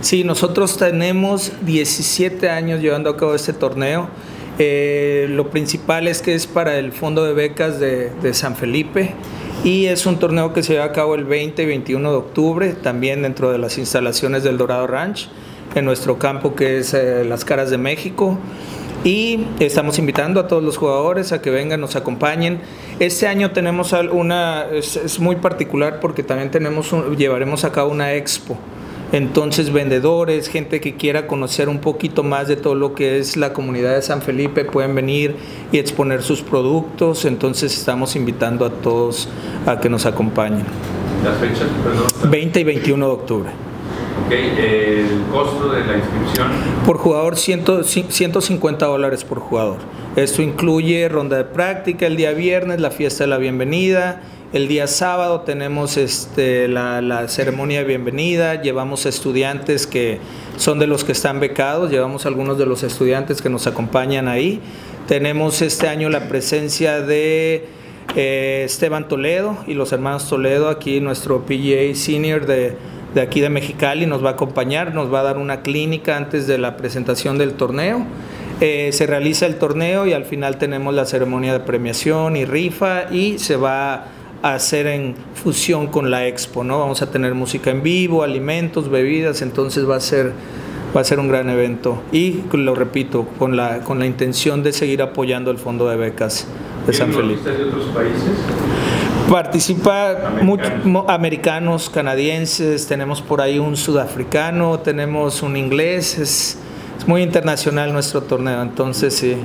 Sí, nosotros tenemos 17 años llevando a cabo este torneo. Eh, lo principal es que es para el Fondo de Becas de, San Felipe y es un torneo que se lleva a cabo el 20 y 21 de octubre, también dentro de las instalaciones del Dorado Ranch, en nuestro campo que es eh, Las Caras de México. Y estamos invitando a todos los jugadores a que vengan, nos acompañen. Este año tenemos una, es, muy particular porque también tenemos llevaremos a cabo una expo entonces, vendedores, gente que quiera conocer un poquito más de todo lo que es la comunidad de San Felipe, pueden venir y exponer sus productos. Entonces, estamos invitando a todos a que nos acompañen. ¿Las fechas, perdón? 20 y 21 de octubre. Ok, ¿el costo de la inscripción? Por jugador, 150 dólares por jugador. Esto incluye ronda de práctica el día viernes, la fiesta de la bienvenida el día sábado tenemos este, la, ceremonia de bienvenida, llevamos estudiantes que son de los que están becados, llevamos algunos de los estudiantes que nos acompañan ahí. Tenemos este año la presencia de eh, Esteban Toledo y los hermanos Toledo, aquí nuestro PGA Senior de, aquí de Mexicali nos va a acompañar, nos va a dar una clínica antes de la presentación del torneo. Eh, se realiza el torneo y al final tenemos la ceremonia de premiación y rifa y se va hacer en fusión con la expo, ¿no? Vamos a tener música en vivo, alimentos, bebidas, entonces va a ser va a ser un gran evento y lo repito con la con la intención de seguir apoyando el fondo de becas de San Felipe. de otros países? Participa americanos. americanos, canadienses, tenemos por ahí un sudafricano, tenemos un inglés, es, es muy internacional nuestro torneo, entonces sí.